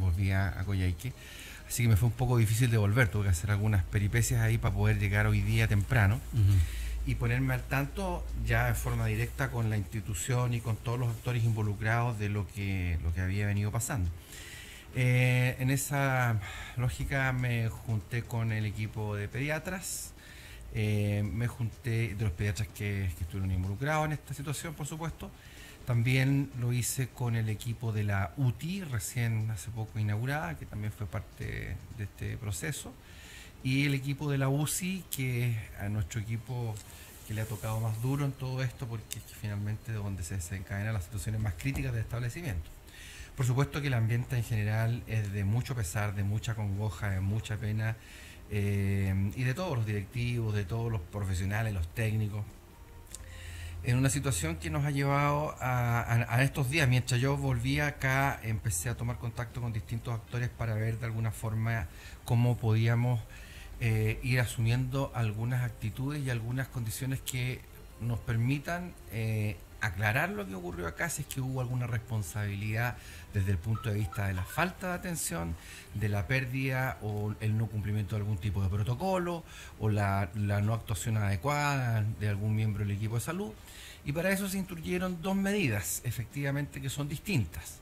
volví a, a Coyhaique. Así que me fue un poco difícil de volver, tuve que hacer algunas peripecias ahí para poder llegar hoy día temprano y ponerme al tanto ya en forma directa con la institución y con todos los actores involucrados de lo que, lo que había venido pasando. Eh, en esa lógica me junté con el equipo de pediatras, eh, me junté de los pediatras que, que estuvieron involucrados en esta situación, por supuesto, también lo hice con el equipo de la UTI, recién hace poco inaugurada, que también fue parte de este proceso. Y el equipo de la UCI, que a nuestro equipo que le ha tocado más duro en todo esto, porque es finalmente donde se desencadenan las situaciones más críticas del establecimiento. Por supuesto que el ambiente en general es de mucho pesar, de mucha congoja, de mucha pena, eh, y de todos los directivos, de todos los profesionales, los técnicos, en una situación que nos ha llevado a, estos días. Mientras yo volvía acá, empecé a tomar contacto con distintos actores para ver de alguna forma cómo podíamos eh, ir asumiendo algunas actitudes y algunas condiciones que nos permitan eh, aclarar lo que ocurrió acá, si es que hubo alguna responsabilidad desde el punto de vista de la falta de atención, de la pérdida o el no cumplimiento de algún tipo de protocolo o la, no actuación adecuada de algún miembro del equipo de salud. Y para eso se instruyeron dos medidas, efectivamente, que son distintas.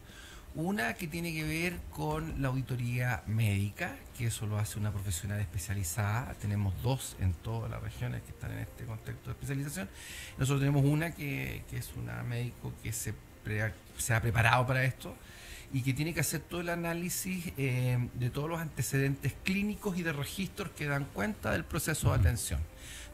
Una que tiene que ver con la auditoría médica, que eso lo hace una profesional especializada. Tenemos dos en todas las regiones que están en este contexto de especialización. Nosotros tenemos una que, es una médico que se, se ha preparado para esto y que tiene que hacer todo el análisis eh, de todos los antecedentes clínicos y de registros que dan cuenta del proceso de atención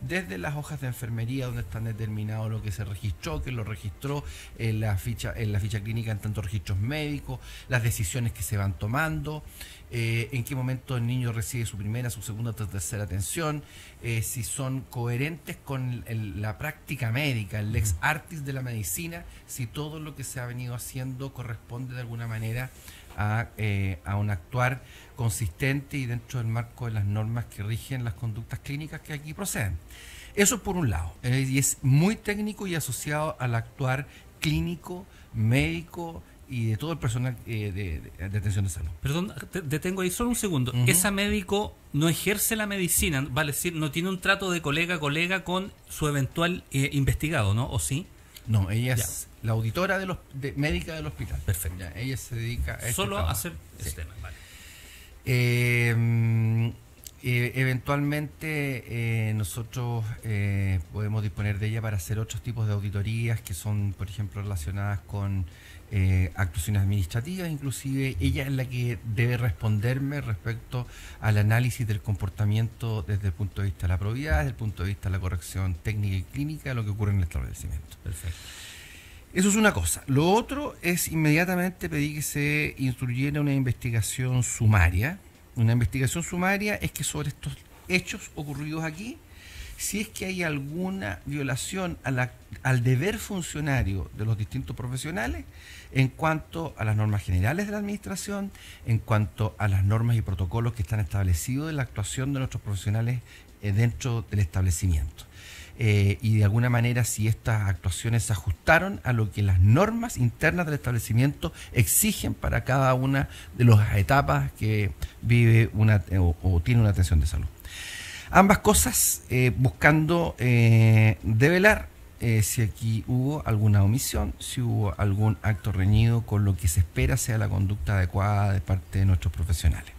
desde las hojas de enfermería donde están determinados lo que se registró, que lo registró en la ficha, en la ficha clínica en tantos registros médicos, las decisiones que se van tomando, eh, en qué momento el niño recibe su primera, su segunda o tercera atención, eh, si son coherentes con la práctica médica, el ex artis de la medicina, si todo lo que se ha venido haciendo corresponde de alguna manera a, eh, a un actuar consistente y dentro del marco de las normas que rigen las conductas clínicas que aquí proceden. Eso por un lado, eh, y es muy técnico y asociado al actuar clínico, médico y de todo el personal eh, de, atención de salud. Perdón, te detengo ahí solo un segundo. Esa médico no ejerce la medicina, vale decir, no tiene un trato de colega a colega con su eventual investigado, ¿no? ¿O sí? No, ella es la auditora de los, médica del hospital. Perfecto. ella se dedica a este Solo a hacer este tema, vale. Eh, eh, eventualmente eh, nosotros podemos disponer de ella para hacer otros tipos de auditorías que son, por ejemplo, relacionadas con actuaciones administrativas. Inclusive ella es la que debe responderme respecto al análisis del comportamiento desde el punto de vista de la probidad, desde el punto de vista de la corrección técnica y clínica de lo que ocurre en el establecimiento. Perfecto. Eso es una cosa. Lo otro es inmediatamente pedir que se instruyera una investigación sumaria. Una investigación sumaria es que sobre estos hechos ocurridos aquí, si es que hay alguna violación al deber funcionario de los distintos profesionales en cuanto a las normas generales de la administración, en cuanto a las normas y protocolos que están establecidos en la actuación de nuestros profesionales eh, dentro del establecimiento. Eh, y de alguna manera si estas actuaciones se ajustaron a lo que las normas internas del establecimiento exigen para cada una de las etapas que vive una o, tiene una atención de salud. Ambas cosas eh, buscando eh, develar si aquí hubo alguna omisión, si hubo algún acto reñido con lo que se espera sea la conducta adecuada de parte de nuestros profesionales.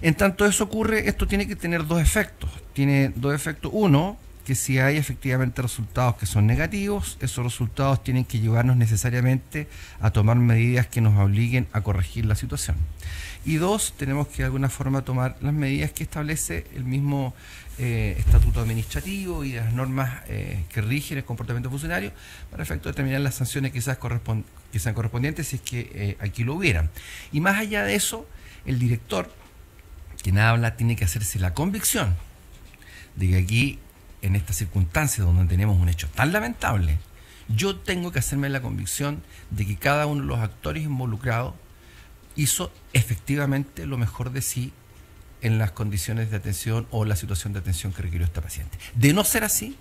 En tanto eso ocurre, esto tiene que tener dos efectos. Tiene dos efectos. Uno, que si hay efectivamente resultados que son negativos, esos resultados tienen que llevarnos necesariamente a tomar medidas que nos obliguen a corregir la situación. Y dos, tenemos que de alguna forma tomar las medidas que establece el mismo eh, estatuto administrativo y las normas eh, que rigen el comportamiento funcionario para efecto de determinar las sanciones que sean, correspondientes si es que eh, aquí lo hubieran. Y más allá de eso, el director, quien habla, tiene que hacerse la convicción de que aquí en estas circunstancias donde tenemos un hecho tan lamentable, yo tengo que hacerme la convicción de que cada uno de los actores involucrados hizo efectivamente lo mejor de sí en las condiciones de atención o la situación de atención que requirió esta paciente. De no ser así,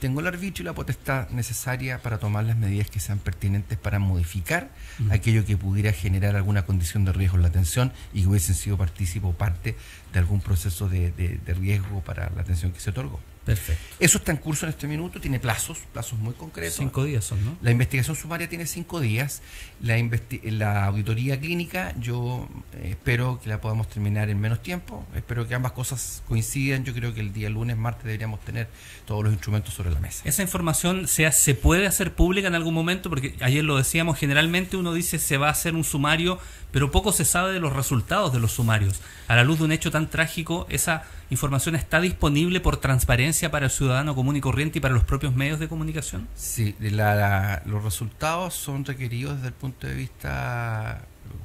tengo el arbitrio y la potestad necesaria para tomar las medidas que sean pertinentes para modificar aquello que pudiera generar alguna condición de riesgo en la atención y que hubiesen sido partícipe o parte de algún proceso de, de riesgo para la atención que se otorgó. Perfecto. Eso está en curso en este minuto, tiene plazos, plazos muy concretos. Cinco días son, ¿no? La investigación sumaria tiene cinco días. La, la auditoría clínica, yo eh, espero que la podamos terminar en menos tiempo. Espero que ambas cosas coincidan. Yo creo que el día lunes, martes deberíamos tener todos los instrumentos sobre la mesa. ¿Esa información se, se puede hacer pública en algún momento? Porque ayer lo decíamos, generalmente uno dice se va a hacer un sumario, pero poco se sabe de los resultados de los sumarios. A la luz de un hecho tan trágico, esa información está disponible por transparencia para el ciudadano común y corriente y para los propios medios de comunicación? Sí, los resultados son requeridos desde el punto de vista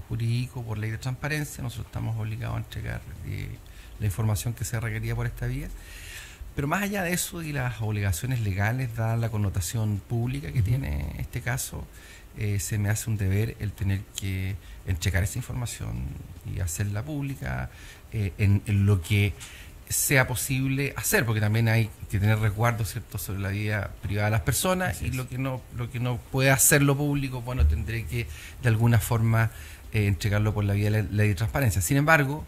jurídico por ley de transparencia. Nosotros estamos obligados a entregar eh, la información que se requería por esta vía. Pero más allá de eso y las obligaciones legales, dada la connotación pública que tiene este caso, eh, se me hace un deber el tener que entregar esa información y hacerla pública eh, en, lo que sea posible hacer, porque también hay que tener resguardo cierto sobre la vida privada de las personas y lo que no lo que no puede hacerlo público, bueno, tendré que de alguna forma eh, entregarlo por la vía de la ley de transparencia. Sin embargo,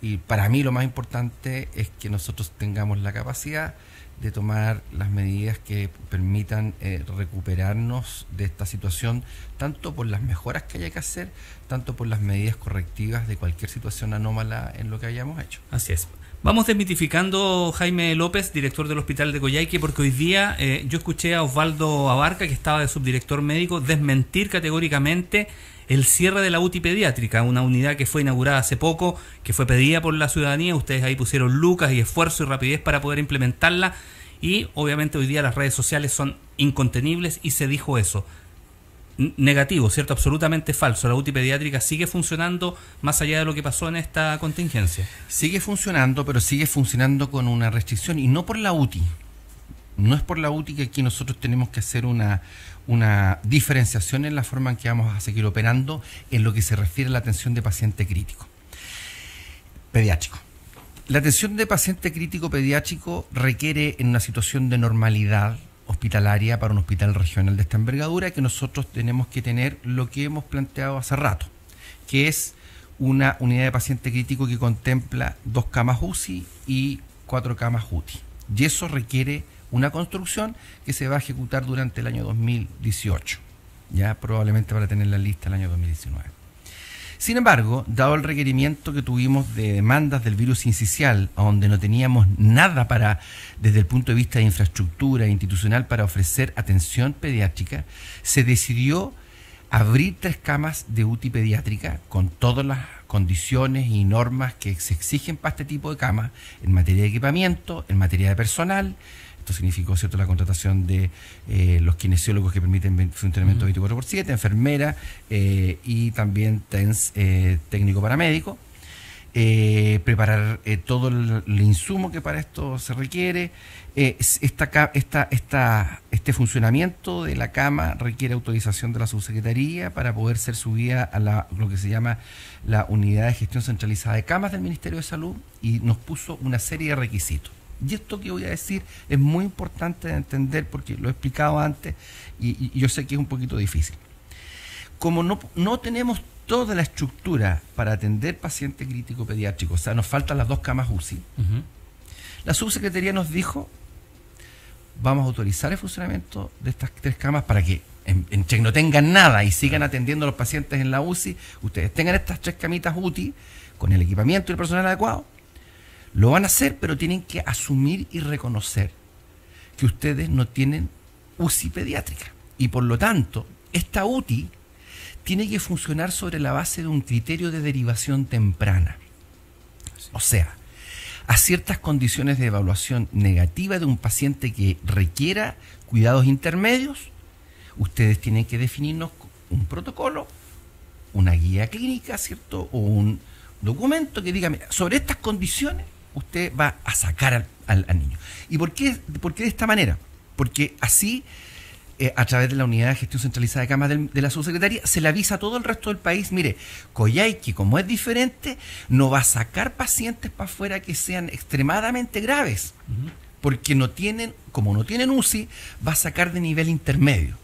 y para mí lo más importante es que nosotros tengamos la capacidad de tomar las medidas que permitan eh, recuperarnos de esta situación, tanto por las mejoras que haya que hacer, tanto por las medidas correctivas de cualquier situación anómala en lo que hayamos hecho. Así es. Vamos desmitificando Jaime López, director del Hospital de Coyhaique, porque hoy día eh, yo escuché a Osvaldo Abarca, que estaba de subdirector médico, desmentir categóricamente el cierre de la UTI pediátrica, una unidad que fue inaugurada hace poco, que fue pedida por la ciudadanía. Ustedes ahí pusieron lucas y esfuerzo y rapidez para poder implementarla. Y obviamente hoy día las redes sociales son incontenibles y se dijo eso negativo, ¿cierto? Absolutamente falso. La UTI pediátrica sigue funcionando más allá de lo que pasó en esta contingencia. Sigue funcionando, pero sigue funcionando con una restricción y no por la UTI. No es por la UTI que aquí nosotros tenemos que hacer una, una diferenciación en la forma en que vamos a seguir operando en lo que se refiere a la atención de paciente crítico pediátrico. La atención de paciente crítico pediátrico requiere en una situación de normalidad hospitalaria para un hospital regional de esta envergadura que nosotros tenemos que tener lo que hemos planteado hace rato, que es una unidad de paciente crítico que contempla dos camas UCI y cuatro camas UTI. Y eso requiere una construcción que se va a ejecutar durante el año 2018, ya probablemente para tener la lista el año 2019. Sin embargo, dado el requerimiento que tuvimos de demandas del virus incisial, donde no teníamos nada para, desde el punto de vista de infraestructura institucional, para ofrecer atención pediátrica, se decidió abrir tres camas de UTI pediátrica con todas las condiciones y normas que se exigen para este tipo de camas en materia de equipamiento, en materia de personal, esto significó ¿cierto? la contratación de eh, los kinesiólogos que permiten funcionamiento 24 por 7, enfermera eh, y también TENS eh, técnico paramédico. preparar todo el, insumo que para esto se requiere. Esta, esta, esta, este funcionamiento de la cama requiere autorización de la subsecretaría para poder ser subida a la, lo que se llama la unidad de gestión centralizada de camas del Ministerio de Salud y nos puso una serie de requisitos. Y esto que voy a decir es muy importante de entender porque lo he explicado antes y, yo sé que es un poquito difícil. Como no, no tenemos toda la estructura para atender paciente crítico pediátrico, o sea, nos faltan las dos camas UCI, la subsecretaría nos dijo, vamos a autorizar el funcionamiento de estas tres camas para que en, en no tengan nada y sigan atendiendo a los pacientes en la UCI, ustedes tengan estas tres camitas UTI con el equipamiento y el personal adecuado lo van a hacer, pero tienen que asumir y reconocer que ustedes no tienen UCI pediátrica. Y por lo tanto, esta UTI tiene que funcionar sobre la base de un criterio de derivación temprana. O sea, a ciertas condiciones de evaluación negativa de un paciente que requiera cuidados intermedios, ustedes tienen que definirnos un protocolo, una guía clínica, ¿cierto? O un documento que diga, sobre estas condiciones usted va a sacar al, niño. ¿Y por qué, por qué de esta manera? Porque así, eh, a través de la unidad de gestión centralizada de camas de, la subsecretaría, se le avisa a todo el resto del país, mire, Coyhaique, como es diferente, no va a sacar pacientes para afuera que sean extremadamente graves. porque no tienen, como no tienen UCI, va a sacar de nivel intermedio.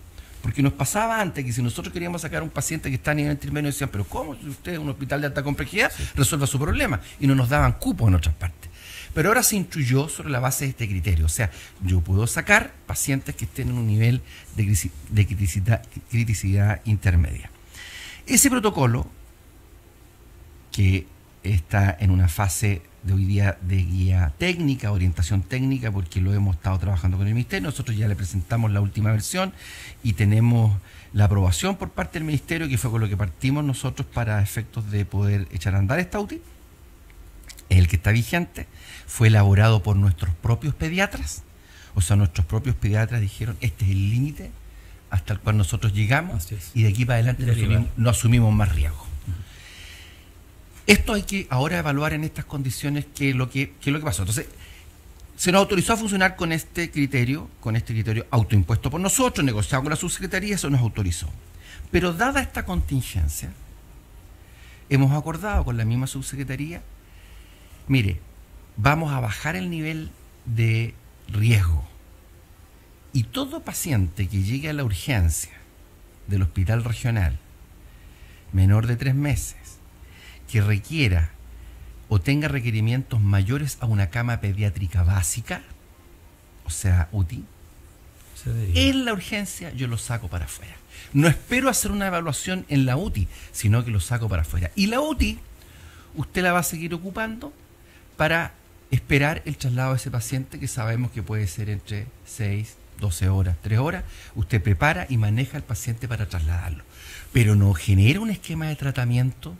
Porque nos pasaba antes que si nosotros queríamos sacar a un paciente que está a nivel intermedio, decían, pero ¿cómo? Si usted es un hospital de alta complejidad, resuelva su problema. Y no nos daban cupo en otras partes. Pero ahora se instruyó sobre la base de este criterio. O sea, yo puedo sacar pacientes que estén en un nivel de criticidad, intermedia. Ese protocolo, que está en una fase de hoy día de guía técnica, orientación técnica, porque lo hemos estado trabajando con el Ministerio. Nosotros ya le presentamos la última versión y tenemos la aprobación por parte del Ministerio, que fue con lo que partimos nosotros para efectos de poder echar a andar esta UTI. El que está vigente fue elaborado por nuestros propios pediatras. O sea, nuestros propios pediatras dijeron, este es el límite hasta el cual nosotros llegamos y de aquí para adelante no asumimos, más riesgo. Esto hay que ahora evaluar en estas condiciones qué es lo que, qué es lo que pasó. Entonces, se nos autorizó a funcionar con este criterio, con este criterio autoimpuesto por nosotros, negociado con la subsecretaría, eso nos autorizó. Pero dada esta contingencia, hemos acordado con la misma subsecretaría, mire, vamos a bajar el nivel de riesgo. Y todo paciente que llegue a la urgencia del hospital regional, menor de tres meses, que requiera o tenga requerimientos mayores a una cama pediátrica básica, o sea, UTI, en la urgencia yo lo saco para afuera. No espero hacer una evaluación en la UTI, sino que lo saco para afuera. Y la UTI, usted la va a seguir ocupando para esperar el traslado de ese paciente que sabemos que puede ser entre 6, 12 horas, 3 horas. Usted prepara y maneja al paciente para trasladarlo. Pero no genera un esquema de tratamiento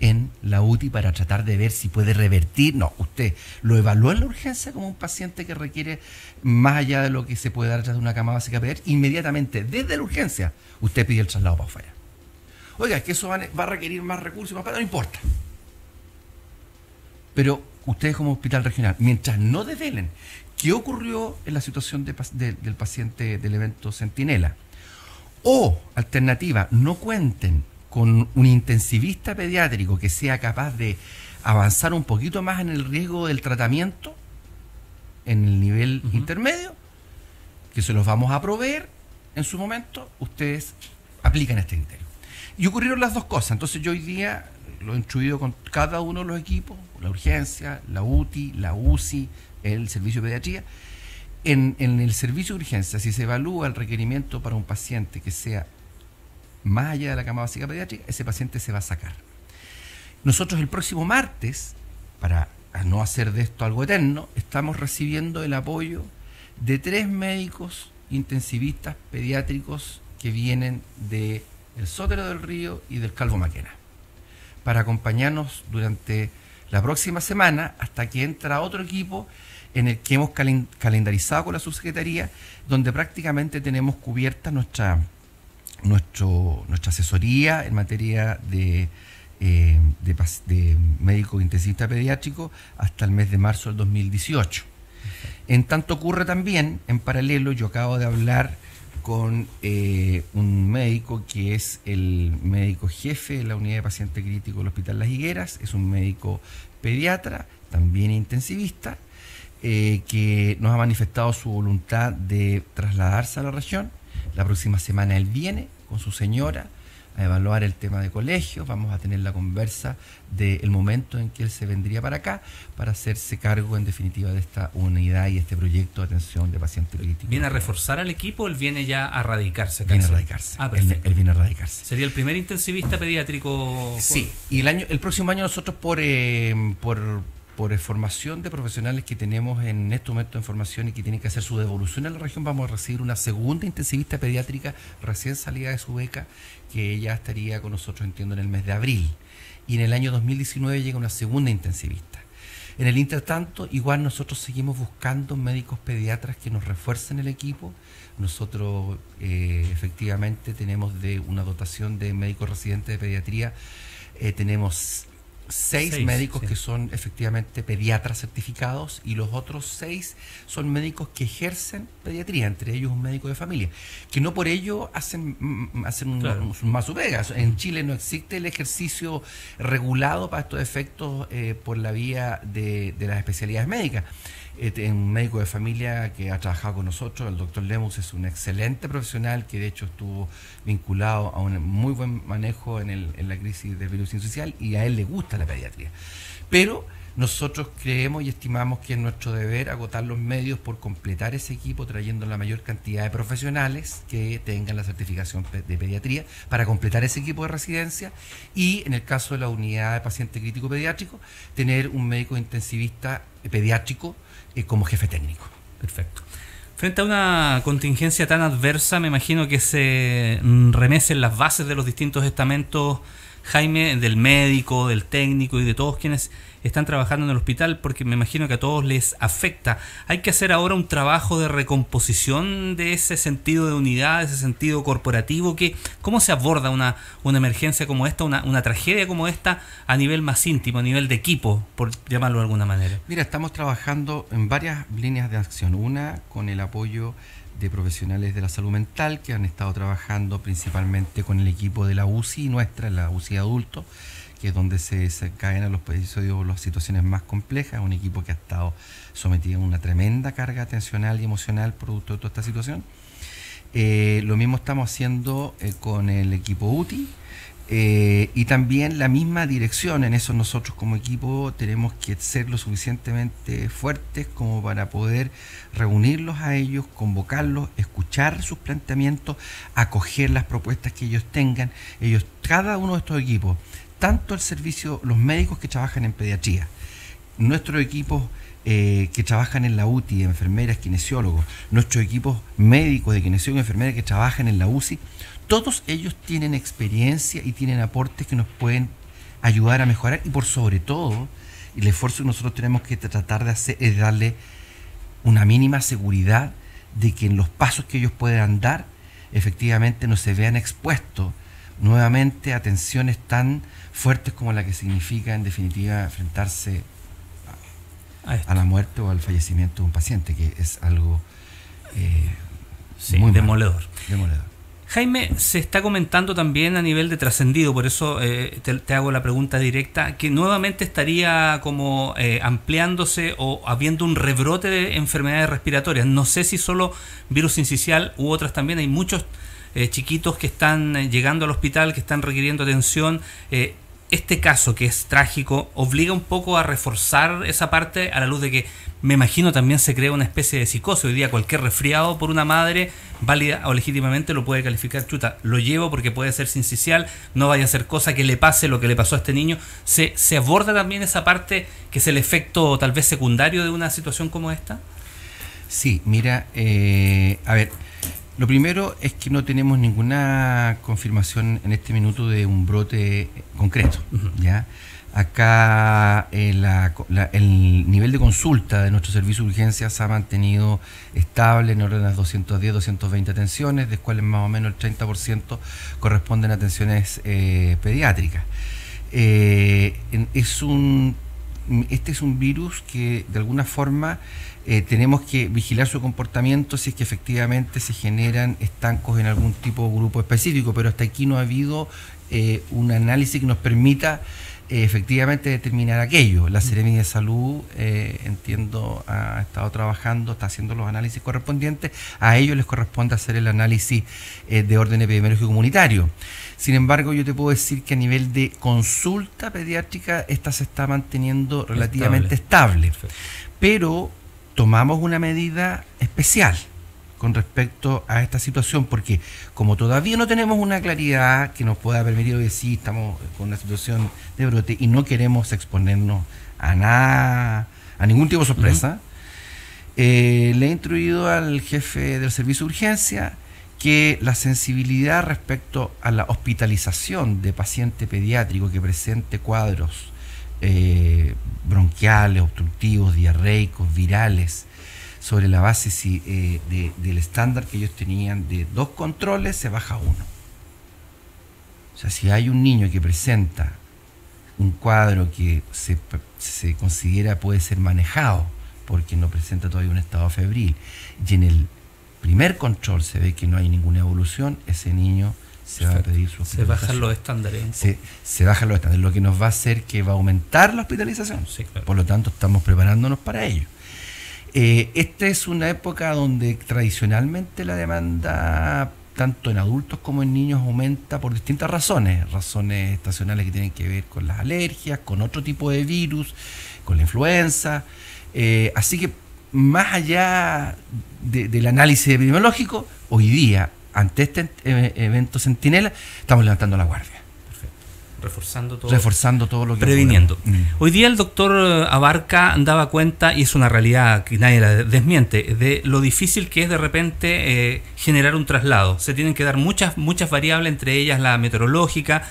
en la UTI para tratar de ver si puede revertir. No, usted lo evalúa en la urgencia como un paciente que requiere más allá de lo que se puede dar tras de una cama básica pedir. Inmediatamente, desde la urgencia, usted pide el traslado para afuera. Oiga, que eso va a requerir más recursos, más para, no importa. Pero ustedes como hospital regional, mientras no desvelen qué ocurrió en la situación del paciente del evento Centinela, o alternativa, no cuenten con un intensivista pediátrico que sea capaz de avanzar un poquito más en el riesgo del tratamiento, en el nivel intermedio, que se los vamos a proveer en su momento, ustedes aplican este criterio. Y ocurrieron las dos cosas. Entonces yo hoy día lo he instruido con cada uno de los equipos, la urgencia, la UTI, la UCI, el servicio de pediatría. En, en el servicio de urgencia, si se evalúa el requerimiento para un paciente que sea más allá de la cama básica pediátrica, ese paciente se va a sacar. Nosotros el próximo martes, para no hacer de esto algo eterno, estamos recibiendo el apoyo de tres médicos intensivistas pediátricos que vienen de el Sótero del Río y del Calvo Maquena, para acompañarnos durante la próxima semana hasta que entra otro equipo en el que hemos calendarizado con la subsecretaría, donde prácticamente tenemos cubierta nuestra nuestro, nuestra asesoría en materia de, eh, de, médico intensivista pediátrico hasta el mes de marzo del 2018. En tanto ocurre también, en paralelo, yo acabo de hablar con eh, un médico que es el médico jefe de la unidad de paciente crítico del Hospital Las Higueras, es un médico pediatra, también intensivista, eh, que nos ha manifestado su voluntad de trasladarse a la región la próxima semana él viene con su señora a evaluar el tema de colegios, vamos a tener la conversa del momento en que él se vendría para acá para hacerse cargo en definitiva de esta unidad y este proyecto de atención de pacientes críticos. ¿Viene a reforzar al equipo o él viene ya a radicarse? Viene a radicarse. Ah, él, él, viene a radicarse. ¿Sería el primer intensivista pediátrico? Sí, y el, año, el próximo año nosotros por, eh, por por formación de profesionales que tenemos en este momento en formación y que tienen que hacer su devolución a la región, vamos a recibir una segunda intensivista pediátrica recién salida de su beca, que ya estaría con nosotros, entiendo, en el mes de abril. Y en el año 2019 llega una segunda intensivista. En el intertanto, igual nosotros seguimos buscando médicos pediatras que nos refuercen el equipo. Nosotros eh, efectivamente tenemos de una dotación de médicos residentes de pediatría, eh, tenemos seis, médicos que son efectivamente pediatras certificados y los otros seis son médicos que ejercen pediatría, entre ellos un médico de familia, que no por ello hacen, mm, hacen un, más su En Chile no existe el ejercicio regulado para estos efectos eh, por la vía de, las especialidades médicas. Eh, un médico de familia que ha trabajado con nosotros, el doctor Lemus es un excelente profesional que de hecho estuvo vinculado a un muy buen manejo en, la crisis del virus social y a él le gusta la pediatría. Pero nosotros creemos y estimamos que es nuestro deber agotar los medios por completar ese equipo trayendo la mayor cantidad de profesionales que tengan la certificación de pediatría para completar ese equipo de residencia y en el caso de la unidad de paciente crítico pediátrico tener un médico intensivista pediátrico eh, como jefe técnico. Perfecto. Frente a una contingencia tan adversa, me imagino que se remesen las bases de los distintos estamentos Jaime, del médico, del técnico y de todos quienes están trabajando en el hospital, porque me imagino que a todos les afecta. Hay que hacer ahora un trabajo de recomposición de ese sentido de unidad, de ese sentido corporativo. Que, ¿Cómo se aborda una, una emergencia como esta, una, una tragedia como esta a nivel más íntimo, a nivel de equipo, por llamarlo de alguna manera? Mira, estamos trabajando en varias líneas de acción. Una con el apoyo de profesionales de la salud mental que han estado trabajando principalmente con el equipo de la UCI nuestra, la UCI adulto, que es donde se, caen a los episodios, las situaciones más complejas, un equipo que ha estado sometido a una tremenda carga atencional y emocional producto de toda esta situación. Eh, lo mismo estamos haciendo eh, con el equipo UTI, eh, y también la misma dirección, en eso nosotros como equipo tenemos que ser lo suficientemente fuertes como para poder reunirlos a ellos, convocarlos, escuchar sus planteamientos, acoger las propuestas que ellos tengan. Ellos, cada uno de estos equipos, tanto el servicio, los médicos que trabajan en pediatría, nuestros equipos eh, que trabajan en la UTI, enfermeras, kinesiólogos, nuestros equipos médicos de kinesiólogos y enfermeras que trabajan en la UCI, todos ellos tienen experiencia y tienen aportes que nos pueden ayudar a mejorar y por sobre todo, el esfuerzo que nosotros tenemos que tratar de hacer es darle una mínima seguridad de que en los pasos que ellos puedan dar, efectivamente no se vean expuestos nuevamente a tensiones tan fuertes como la que significa en definitiva enfrentarse a, la muerte o al fallecimiento de un paciente, que es algo eh, muy demoledor. demoledor. Jaime, se está comentando también a nivel de trascendido, por eso eh, te, hago la pregunta directa, que nuevamente estaría como eh, ampliándose o habiendo un rebrote de enfermedades respiratorias. No sé si solo virus incisional u otras también. Hay muchos eh, chiquitos que están llegando al hospital, que están requiriendo atención este caso que es trágico obliga un poco a reforzar esa parte a la luz de que me imagino también se crea una especie de psicosis. Hoy día cualquier resfriado por una madre válida o legítimamente lo puede calificar chuta. Lo llevo porque puede ser sincicial, no vaya a ser cosa que le pase lo que le pasó a este niño. ¿Se, se aborda también esa parte que es el efecto tal vez secundario de una situación como esta? Sí, mira, eh, a ver, lo primero es que no tenemos ninguna confirmación en este minuto de un brote concreto. ¿ya? Acá eh, el nivel de consulta de nuestro servicio de urgencias se ha mantenido estable en orden de 210, 220 atenciones, de las cuales más o menos el 30% corresponden a atenciones eh, pediátricas. Eh, es un, este es un virus que de alguna forma eh, tenemos que vigilar su comportamiento si es que efectivamente se generan estancos en algún tipo de grupo específico, pero hasta aquí no ha habido eh, un análisis que nos permita eh, efectivamente determinar aquello. La Seremi de Salud, entiendo, ha estado trabajando, está haciendo los análisis correspondientes, a ellos les corresponde hacer el análisis de orden epidemiológico comunitario. Sin embargo, yo te puedo decir que a nivel de consulta pediátrica, esta se está manteniendo relativamente estable. estable. Pero tomamos una medida especial con respecto a esta situación, porque como todavía no tenemos una claridad que nos pueda permitir decir estamos con una situación de brote y no queremos exponernos a nada, a ningún tipo de sorpresa, eh, le he instruido al jefe del servicio de urgencia que la sensibilidad respecto a la hospitalización de paciente pediátrico que presente cuadros eh, bronquiales, obstructivos, diarreicos, virales, sobre la base eh, del estándar que ellos tenían de dos controles, se baja uno. O sea, si hay un niño que presenta un cuadro que se, se considera puede ser manejado porque no presenta todavía un estado febril, y en el primer control se ve que no hay ninguna evolución, ese niño se va a pedir su Se bajan los estándares. Se, se, bajan los estándares, lo que nos va a hacer que va a aumentar la hospitalización. Por lo tanto, estamos preparándonos para ello. Eh, esta es una época donde tradicionalmente la demanda tanto en adultos como en niños aumenta por distintas razones, razones estacionales que tienen que ver con las alergias, con otro tipo de virus, con la influenza. Eh, así que más allá del análisis epidemiológico, hoy día, ante este eh, evento centinela, estamos levantando la guardia. Reforzando todo. Reforzando todo lo que. Previniendo. Mm. Hoy día el doctor Abarca daba cuenta, y es una realidad que nadie la desmiente, de lo difícil que es de repente eh, generar un traslado. Se tienen que dar muchas, muchas variables, entre ellas la meteorológica.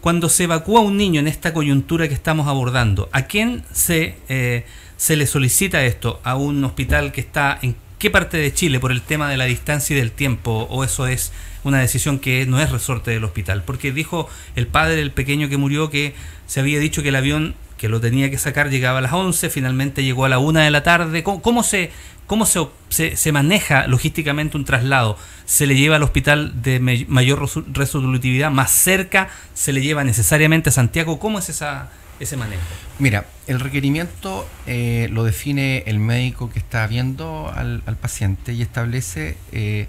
Cuando se evacúa un niño en esta coyuntura que estamos abordando, ¿a quién se, eh, se le solicita esto? ¿A un hospital que está en qué parte de Chile por el tema de la distancia y del tiempo? ¿O eso es una decisión que no es resorte del hospital, porque dijo el padre del pequeño que murió que se había dicho que el avión que lo tenía que sacar llegaba a las 11, finalmente llegó a la 1 de la tarde. ¿Cómo, se, cómo se, se, maneja logísticamente un traslado? ¿Se le lleva al hospital de mayor resolutividad más cerca? ¿Se le lleva necesariamente a Santiago? ¿Cómo es esa, ese manejo? Mira, el requerimiento eh, lo define el médico que está viendo al, paciente y establece... Eh,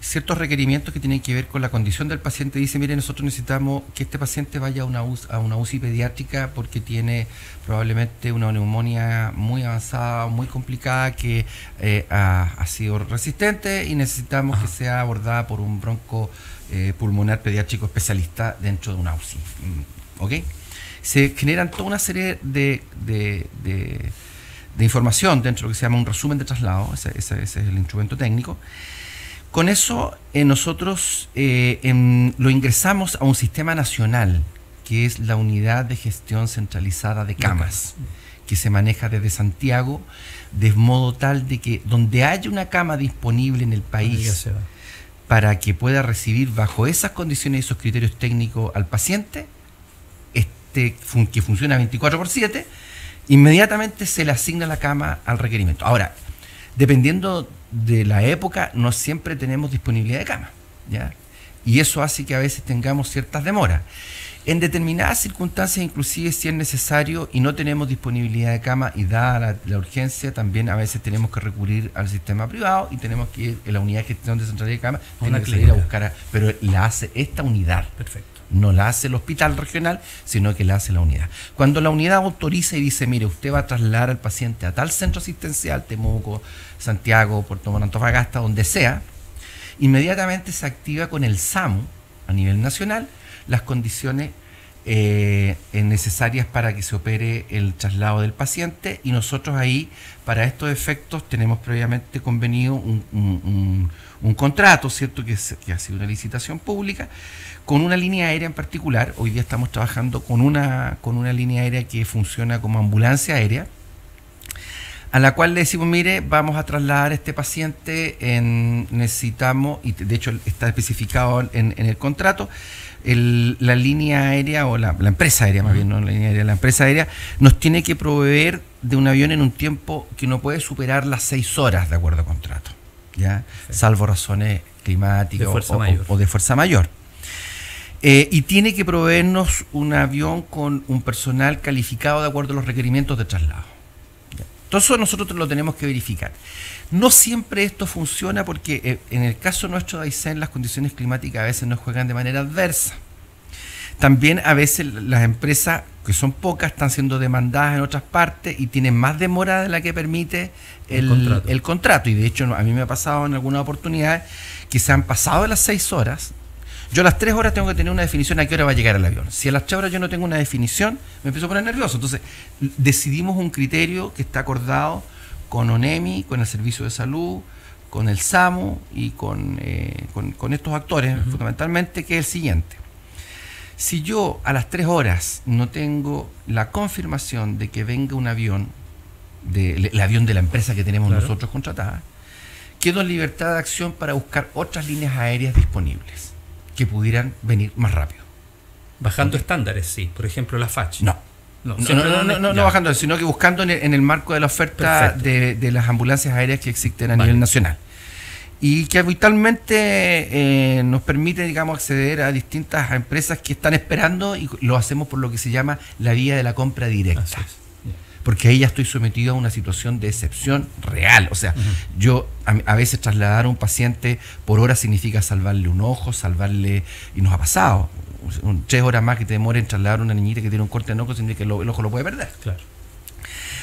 ciertos requerimientos que tienen que ver con la condición del paciente. Dice, mire, nosotros necesitamos que este paciente vaya a una, UCI, a una UCI pediátrica porque tiene probablemente una neumonía muy avanzada, muy complicada, que eh, ha, sido resistente y necesitamos que sea abordada por un bronco pulmonar pediátrico especialista dentro de una UCI. Mm, ¿Ok? Se generan toda una serie de, de, de, información dentro de lo que se llama un resumen de traslado, ese es el instrumento técnico. Con eso eh, nosotros eh, lo ingresamos a un sistema nacional, que es la unidad de gestión centralizada de camas, que se maneja desde Santiago, de modo tal de que donde haya una cama disponible en el país para que pueda recibir bajo esas condiciones y esos criterios técnicos al paciente, que funciona 24 por 7, inmediatamente se le asigna la cama al requerimiento. Ahora, dependiendo de la época, no siempre tenemos disponibilidad de cama. ¿ya? Y eso hace que a veces tengamos ciertas demoras. En determinadas circunstancias, inclusive si es necesario y no tenemos disponibilidad de cama y dada la, urgencia, también a veces tenemos que recurrir al sistema privado y tenemos que ir en la unidad de gestión de centralidad de cama, tiene que salir a buscar, pero la hace esta unidad. Perfecto no la hace el hospital regional, sino que la hace la unidad. Cuando la unidad autoriza y dice, mire, usted va a trasladar al paciente a tal centro asistencial, Temuco, Santiago, Puerto Montt, Antofagasta, donde sea, inmediatamente se activa con el SAMU a nivel nacional las condiciones eh, necesarias para que se opere el traslado del paciente y nosotros ahí, para estos efectos, tenemos previamente convenido un, contrato, ¿cierto? Que, que ha sido una licitación pública con una línea aérea en particular. Hoy día estamos trabajando con una, con una línea aérea que funciona como ambulancia aérea, a la cual le decimos, mire, vamos a trasladar a este paciente, en, necesitamos, y de hecho está especificado en, el contrato, la línea aérea o la, empresa aérea, más bien, no la línea aérea, la empresa aérea nos tiene que proveer de un avión en un tiempo que no puede superar las seis horas de acuerdo a contrato, ¿ya? salvo razones climáticas o de fuerza mayor. Eh, y tiene que proveernos un avión con un personal calificado de acuerdo a los requerimientos de traslado. Todo eso nosotros lo tenemos que verificar. No siempre esto funciona porque eh, en el caso nuestro de Aysén las condiciones climáticas a veces nos juegan de manera adversa. También a veces las empresas, que son pocas, están siendo demandadas en otras partes y tienen más demora de la que permite el, contrato. el contrato. Y de hecho a mí me ha pasado en algunas oportunidades que se han pasado las seis horas yo a las tres horas tengo que tener una definición a qué hora va a llegar el avión. Si a las tres horas yo no tengo una definición, me empiezo a poner nervioso. Entonces, decidimos un criterio que está acordado con ONEMI, con el Servicio de Salud, con el SAMU y con, eh, estos actores, fundamentalmente, que es el siguiente. Si yo a las tres horas no tengo la confirmación de que venga un avión, el avión de la empresa que tenemos nosotros contratada, quedo en libertad de acción para buscar otras líneas aéreas disponibles que pudieran venir más rápido. Bajando estándares, sí. Por ejemplo, la FACH. No. No, no, no, bajando, sino que buscando en el, marco de la oferta de, las ambulancias aéreas que existen a nivel nacional. Y que habitualmente eh, nos permite, digamos, acceder a distintas empresas que están esperando y lo hacemos por lo que se llama la vía de la compra directa. Porque ahí ya estoy sometido a una situación de excepción real. O sea, yo a, veces trasladar a un paciente por hora significa salvarle un ojo, salvarle, y nos ha pasado, tres horas más que te demoren trasladar a una niñita que tiene un corte en ojo significa que el, ojo lo puede perder. Claro.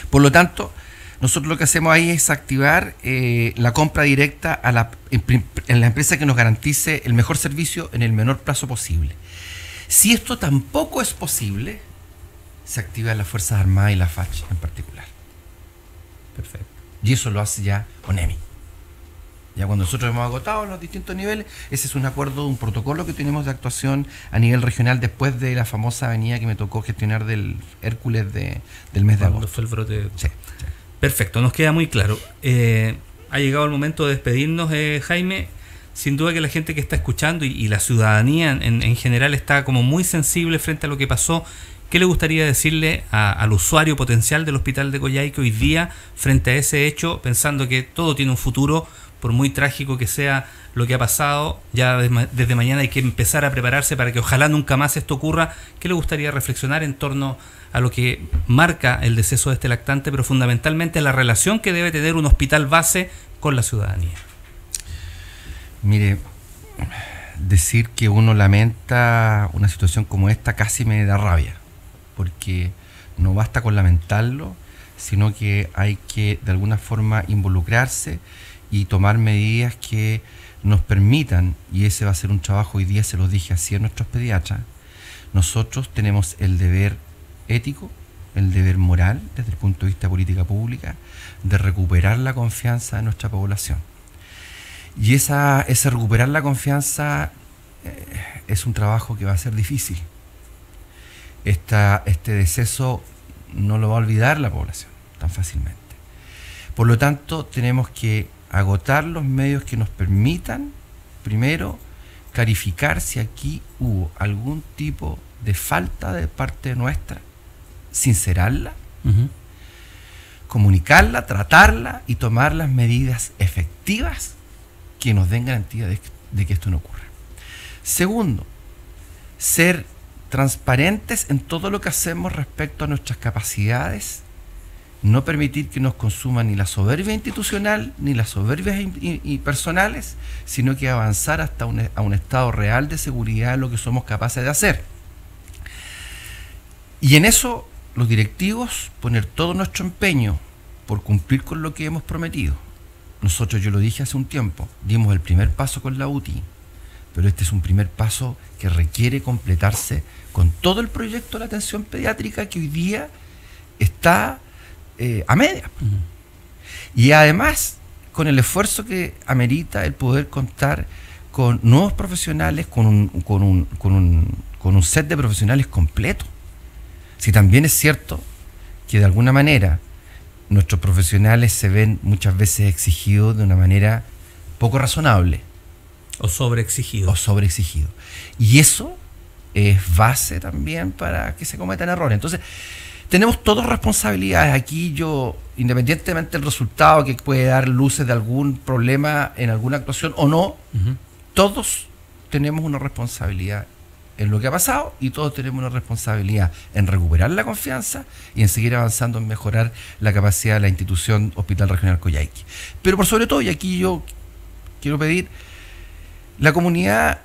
Por lo tanto, nosotros lo que hacemos ahí es activar eh, la compra directa a la, en, la empresa que nos garantice el mejor servicio en el menor plazo posible. Si esto tampoco es posible, se activa las Fuerzas Armadas y la FACH en particular. Perfecto. Y eso lo hace ya ONEMI. Ya cuando nosotros hemos agotado los distintos niveles, ese es un acuerdo, un protocolo que tenemos de actuación a nivel regional después de la famosa avenida que me tocó gestionar del Hércules de, del mes de agosto. fue el brote. Sí, Perfecto, nos queda muy claro. Eh, ha llegado el momento de despedirnos, eh, Jaime. Sin duda que la gente que está escuchando y, la ciudadanía en, en, general está como muy sensible frente a lo que pasó ¿Qué le gustaría decirle al usuario potencial del hospital de Coyhaique hoy día frente a ese hecho, pensando que todo tiene un futuro, por muy trágico que sea lo que ha pasado, ya desde mañana hay que empezar a prepararse para que ojalá nunca más esto ocurra? ¿Qué le gustaría reflexionar en torno a lo que marca el deceso de este lactante, pero fundamentalmente la relación que debe tener un hospital base con la ciudadanía? Mire, decir que uno lamenta una situación como esta casi me da rabia porque no basta con lamentarlo, sino que hay que de alguna forma involucrarse y tomar medidas que nos permitan, y ese va a ser un trabajo, hoy día se lo dije así a nuestros pediatras, nosotros tenemos el deber ético, el deber moral desde el punto de vista de política pública, de recuperar la confianza de nuestra población. Y esa, ese recuperar la confianza eh, es un trabajo que va a ser difícil este deceso no lo va a olvidar la población tan fácilmente. Por lo tanto, tenemos que agotar los medios que nos permitan, primero, clarificar si aquí hubo algún tipo de falta de parte nuestra, sincerarla, comunicarla, tratarla y tomar las medidas efectivas que nos den garantía de que esto no ocurra. Segundo, ser transparentes en todo lo que hacemos respecto a nuestras capacidades, no permitir que nos consuman ni la soberbia institucional ni las soberbias personales, sino que avanzar hasta a un estado real de seguridad en lo que somos capaces de hacer. Y en eso los directivos poner todo nuestro empeño por cumplir con lo que hemos prometido. Nosotros, yo lo dije hace un tiempo, dimos el primer paso con la UTI, pero este es un primer paso que requiere completarse con todo el proyecto de la atención pediátrica que hoy día está eh, a media. Y además, con el esfuerzo que amerita el poder contar con nuevos profesionales, con un, con un, con un, con un set de profesionales completo. Si también es cierto que de alguna manera nuestros profesionales se ven muchas veces exigidos de una manera poco razonable. O sobreexigido. O sobreexigido. Y eso es base también para que se cometan errores. Entonces, tenemos todas responsabilidades. Aquí yo, independientemente del resultado que puede dar luces de algún problema en alguna actuación o no, todos tenemos una responsabilidad en lo que ha pasado y todos tenemos una responsabilidad en recuperar la confianza y en seguir avanzando en mejorar la capacidad de la institución Hospital Regional Coyhaique. Pero por sobre todo, y aquí yo quiero pedir, la comunidad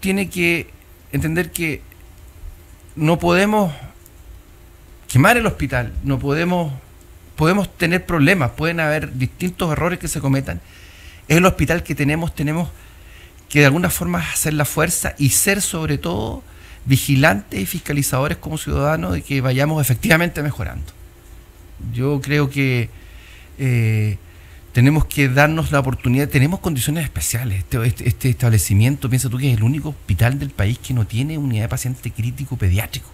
tiene que entender que no podemos quemar el hospital, no podemos, podemos tener problemas, pueden haber distintos errores que se cometan. Es el hospital que tenemos, tenemos que de alguna forma hacer la fuerza y ser sobre todo vigilantes y fiscalizadores como ciudadanos de que vayamos efectivamente mejorando. Yo creo que eh, tenemos que darnos la oportunidad, tenemos condiciones especiales. Este, este, este, establecimiento, piensa tú que es el único hospital del país que no tiene unidad de paciente crítico pediátrico.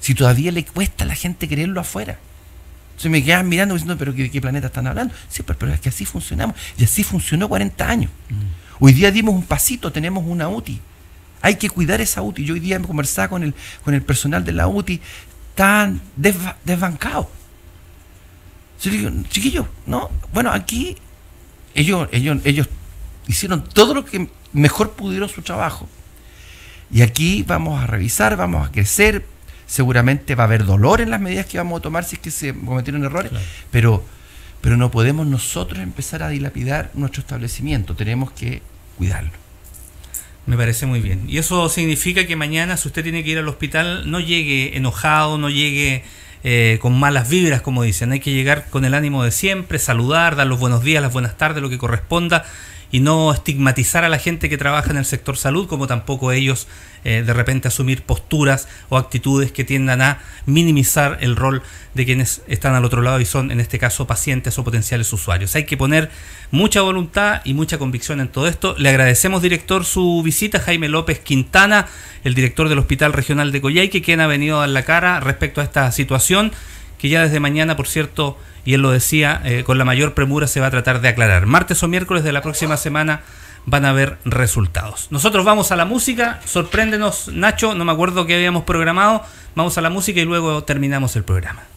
Si todavía le cuesta a la gente creerlo afuera. Se me quedan mirando diciendo, pero ¿qué, ¿qué, planeta están hablando? Sí, pero, es que así funcionamos. Y así funcionó 40 años. Mm. Hoy día dimos un pasito, tenemos una UTI. Hay que cuidar esa UTI. Yo hoy día conversaba con el, con el personal de la UTI, tan desbancado yo digo, chiquillos, no, bueno, aquí ellos, ellos, ellos hicieron todo lo que mejor pudieron su trabajo. Y aquí vamos a revisar, vamos a crecer, seguramente va a haber dolor en las medidas que vamos a tomar si es que se cometieron errores, pero, pero no podemos nosotros empezar a dilapidar nuestro establecimiento, tenemos que cuidarlo. Me parece muy bien. Y eso significa que mañana, si usted tiene que ir al hospital, no llegue enojado, no llegue eh, con malas vibras, como dicen. Hay que llegar con el ánimo de siempre, saludar, dar los buenos días, las buenas tardes, lo que corresponda y no estigmatizar a la gente que trabaja en el sector salud, como tampoco ellos eh, de repente asumir posturas o actitudes que tiendan a minimizar el rol de quienes están al otro lado y son en este caso pacientes o potenciales usuarios. Hay que poner mucha voluntad y mucha convicción en todo esto. Le agradecemos, director, su visita, Jaime López Quintana, el director del Hospital Regional de Coyhaique, quien ha venido a la cara respecto a esta situación, que ya desde mañana, por cierto, y él lo decía, eh, con la mayor premura se va a tratar de aclarar. Martes o miércoles de la próxima semana van a haber resultados. Nosotros vamos a la música, sorpréndenos Nacho, no me acuerdo qué habíamos programado, vamos a la música y luego terminamos el programa.